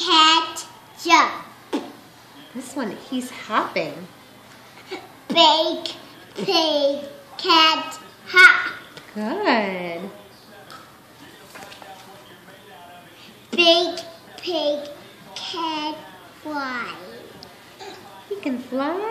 cat, jump. This one, he's hopping. Big pig, cat, hop. Good. Big pig, cat, fly. He can fly.